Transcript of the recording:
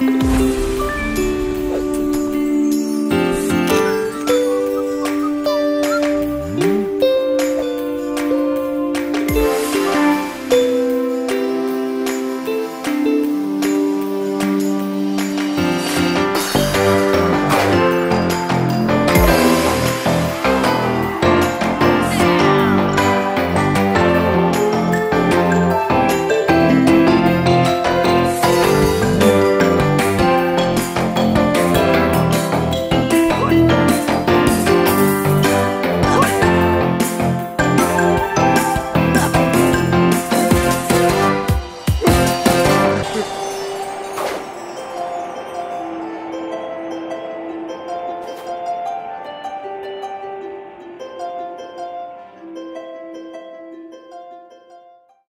Thank you.